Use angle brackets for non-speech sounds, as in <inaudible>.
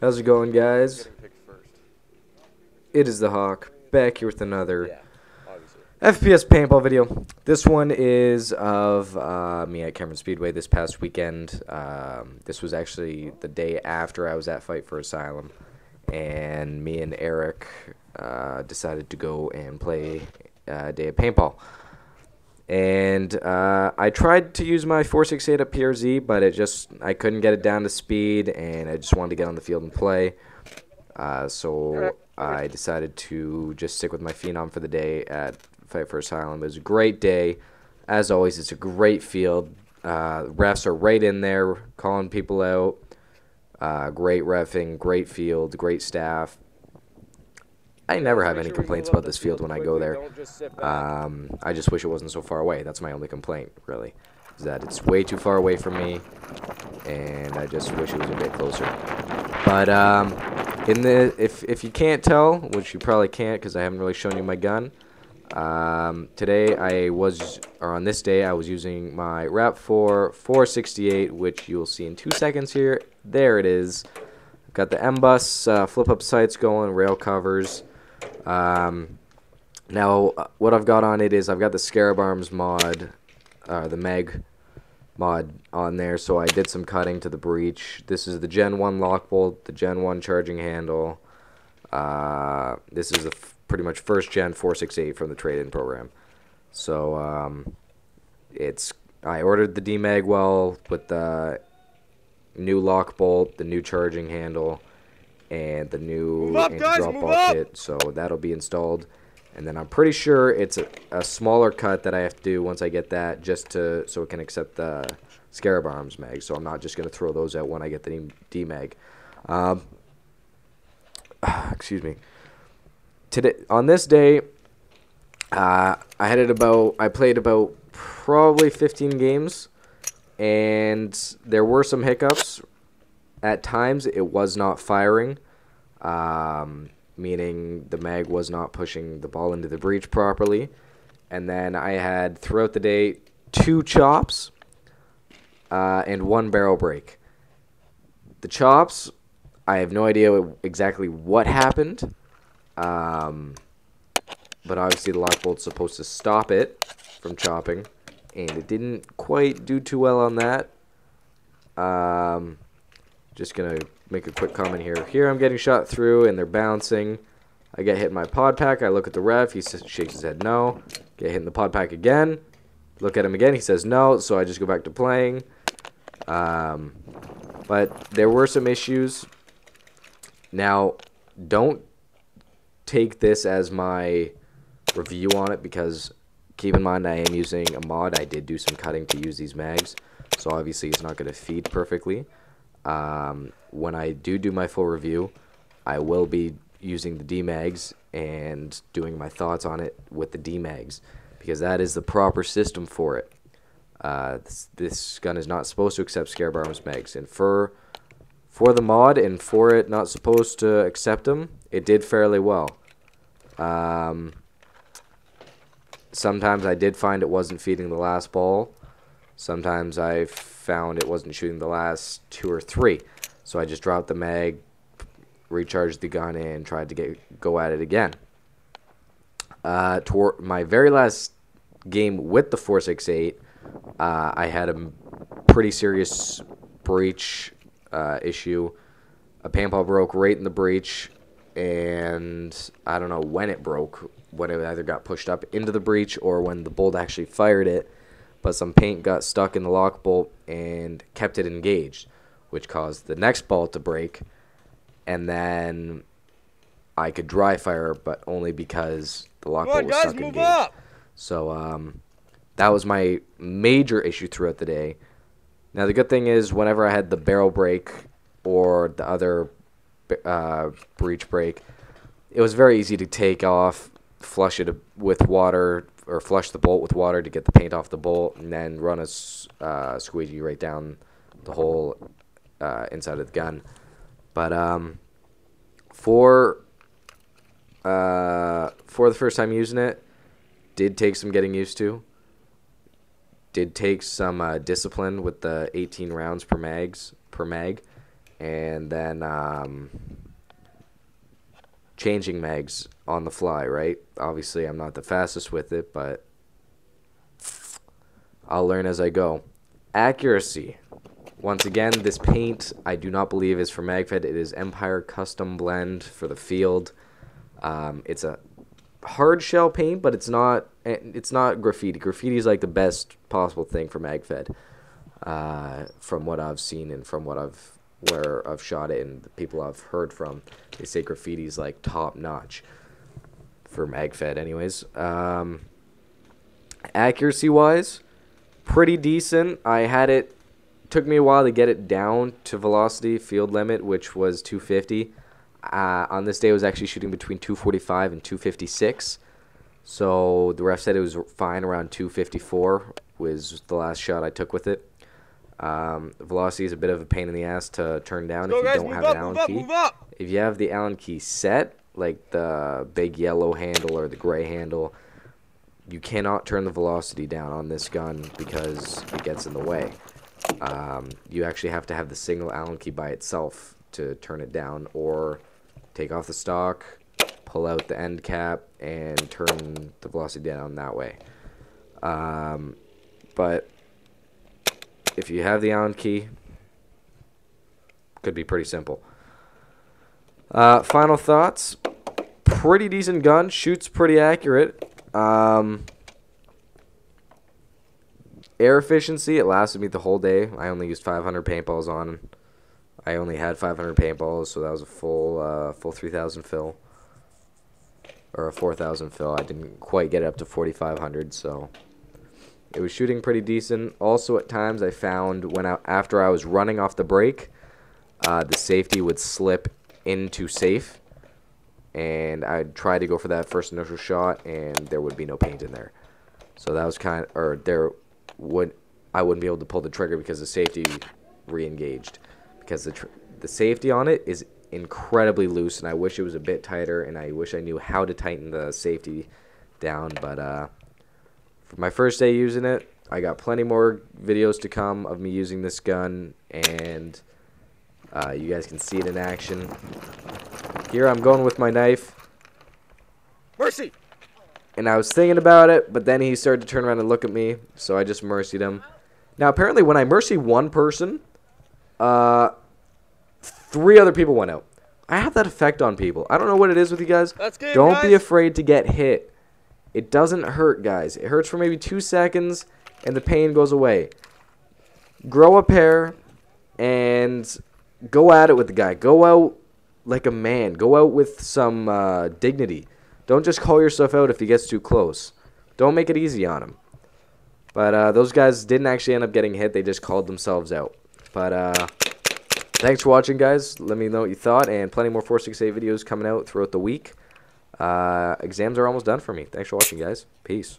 How's it going, guys? Getting picked first. It is the Hawk, back here with another Yeah. FPS paintball video. This one is of uh, me at Cameron Speedway this past weekend. Um, this was actually the day after I was at Fight for Asylum, and me and Eric uh, decided to go and play uh, a day of paintball. And uh, I tried to use my 468 at PRZ, but it just I couldn't get it down to speed, and I just wanted to get on the field and play. Uh, so I decided to just stick with my phenom for the day at Fight for Asylum. It was a great day. As always, it's a great field. Uh, refs are right in there calling people out. Uh, great refing, great field, great staff. I never have any complaints about this field when I go there. Don't just sit back. Um, I just wish it wasn't so far away. That's my only complaint, really, is that it's way too far away from me, and I just wish it was a bit closer. But um, in the if if you can't tell, which you probably can't, because I haven't really shown you my gun. Um, today I was, or on this day, I was using my Rap 4 468, which you'll see in two seconds here. There it is. Got the M-Bus uh, flip-up sights going, rail covers. Um, now, what I've got on it is I've got the Scarab Arms mod, uh, the Meg mod on there, so I did some cutting to the breech. This is the Gen 1 lock bolt, the Gen 1 charging handle. Uh, this is f- pretty much first gen 468 from the trade-in program. So, um, it's I ordered the D-Mag well with the new lock bolt, the new charging handle, and the new up, guys, move ball kit. So that'll be installed. And then I'm pretty sure it's a, a smaller cut that I have to do once I get that, just to so it can accept the Scarab Arms mag. So I'm not just gonna throw those out when I get the D- D-Mag. Um, <sighs> excuse me. Today on this day, uh, I had it about. I played about probably 15 games, and there were some hiccups. At times, it was not firing, um, meaning the mag was not pushing the ball into the breech properly. And then I had throughout the day two chops uh, and one barrel break. The chops, I have no idea exactly what happened. Um, but obviously the lock bolt's supposed to stop it from chopping, and it didn't quite do too well on that. Um, just gonna make a quick comment here. Here I'm getting shot through, and they're bouncing. I get hit in my pod pack. I look at the ref. He shakes his head no. Get hit in the pod pack again. Look at him again. He says no. So I just go back to playing. Um, but there were some issues. Now, don't take this as my review on it because keep in mind I am using a mod. I did do some cutting to use these mags, so obviously it's not going to feed perfectly. Um, when I do do my full review, I will be using the D mags and doing my thoughts on it with the D mags because that is the proper system for it. Uh, this, this gun is not supposed to accept Scarab Arms mags, and for for the mod and for it not supposed to accept them, it did fairly well. Um, sometimes I did find it wasn't feeding the last ball. Sometimes I found it wasn't shooting the last two or three. So I just dropped the mag, recharged the gun, and tried to get go at it again. Uh, toward my very last game with the 468, uh, I had a pretty serious breech uh, issue. A paintball broke right in the breech, and I don't know when it broke. When it either got pushed up into the breech or when the bolt actually fired it. But some paint got stuck in the lock bolt and kept it engaged, which caused the next bolt to break. And then I could dry fire, but only because the lock bolt was guys, stuck move engaged. up! So um, that was my major issue throughout the day. Now the good thing is, whenever I had the barrel break or the other uh, breech break, it was very easy to take off, flush it with water, or flush the bolt with water to get the paint off the bolt, and then run a uh, squeegee right down the whole uh, inside of the gun. But um, for uh, for the first time using it, did take some getting used to. Did take some uh, discipline with the 18 rounds per mags per mag, and then um, changing mags on the fly, right? Obviously, I'm not the fastest with it, but I'll learn as I go. Accuracy. Once again, this paint I do not believe is for Magfed. It is Empire Custom Blend for the field. Um, it's a hard shell paint, but it's not it's not graffiti. Graffiti is like the best possible thing for Magfed, uh, from what I've seen and from what I've where I've shot it and the people I've heard from. They say graffiti is like top notch for Magfed, anyways. Um, accuracy wise, pretty decent. I had it took me a while to get it down to velocity field limit, which was 250. Uh, on this day, I was actually shooting between 245 and 256. So the ref said it was fine around 254 was the last shot I took with it. Um, velocity is a bit of a pain in the ass to turn down if you don't have up, an Allen key. up. If you have the Allen key set, like the big yellow handle or the gray handle, you cannot turn the velocity down on this gun because it gets in the way. Um, you actually have to have the single Allen key by itself to turn it down or take off the stock, pull out the end cap, and turn the velocity down that way. Um, but if you have the Allen key, could be pretty simple. Uh, final thoughts. Pretty decent gun. Shoots pretty accurate. Um, air efficiency. It lasted me the whole day. I only used 500 paintballs on. I only had 500 paintballs, so that was a full uh, full 3,000 fill or a 4,000 fill. I didn't quite get it up to 4,500, so it was shooting pretty decent. Also, at times I found when I, after I was running off the break, uh, the safety would slip into safe, and I'd try to go for that first initial shot, and there would be no paint in there. So that was kind, of, or there would I wouldn't be able to pull the trigger because the safety re-engaged, because the the safety on it is incredibly loose, and I wish it was a bit tighter, and I wish I knew how to tighten the safety down, but uh, for my first day using it, I got plenty more videos to come of me using this gun, and uh, you guys can see it in action. Here I'm going with my knife, Mercy. and I was thinking about it, but then he started to turn around and look at me, so I just mercied him. Now, apparently, when I mercy one person, uh, three other people went out. I have that effect on people. I don't know what it is with you guys. That's game, Don't be afraid to get hit. It doesn't hurt, guys. It hurts for maybe two seconds, and the pain goes away. Grow a pair, and go at it with the guy. Go out like a man. Go out with some uh, dignity. Don't just call yourself out if he gets too close. Don't make it easy on him. But uh, those guys didn't actually end up getting hit. They just called themselves out. But uh, thanks for watching, guys. Let me know what you thought. And plenty more 468 videos coming out throughout the week. Uh, exams are almost done for me. Thanks for watching, guys. Peace.